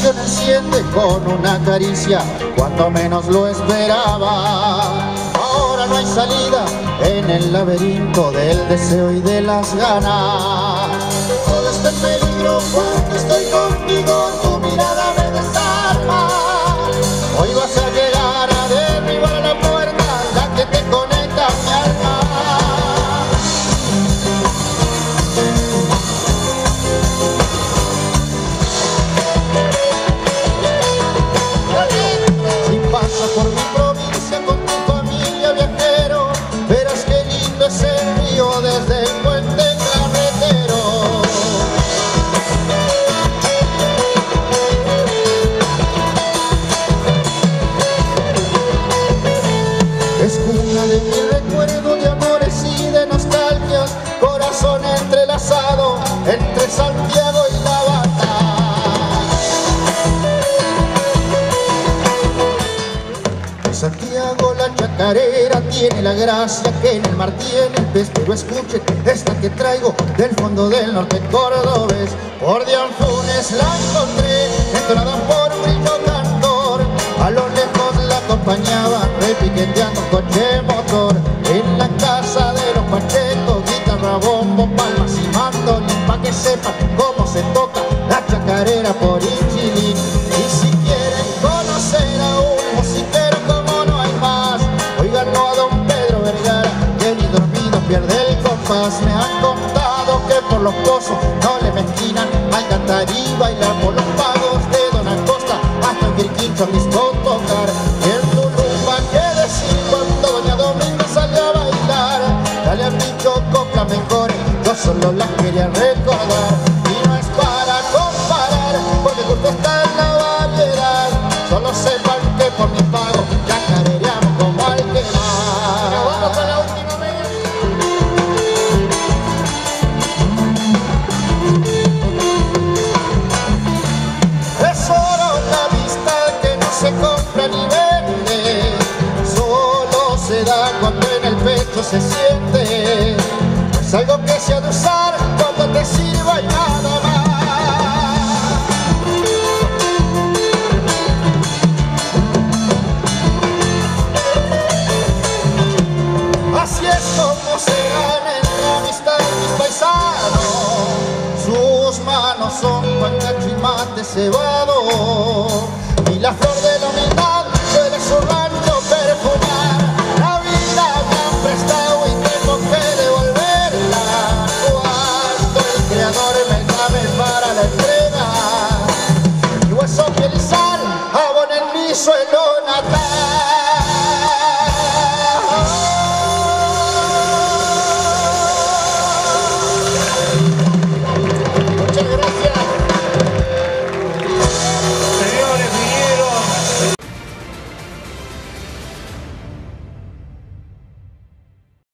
enciende con una caricia cuando menos lo esperaba. Ahora no hay salida en el laberinto del deseo y de las ganas. Todo este peligro chacarera tiene la gracia que en el mar tiene el pez, pero escuchen esta que traigo del fondo del norte cordobés. Por Dianfunes la encontré, entonada por un brillo cantor, a lo lejos la acompañaba repiqueteando coche motor. En la casa de los pachecos, guitarra, bombo, palmas y mandolín, pa' que sepan cómo se toca pierde el compás. Me han contado que por los pozos no le mezquinan al cantar y bailar por los pagos de Don Acosta hasta el Quirquincho listo tocar. En Tulumba, ¿qué decir cuando Doña Domingo sale a bailar? Dale al bicho copla mejores, yo solo las quería recordar. Se siente. Es algo que se ha de usar cuando te sirva y nada más. Así es como se gana en la amistad mis paisanos. Sus manos son guancacho y mate cebado. My bad.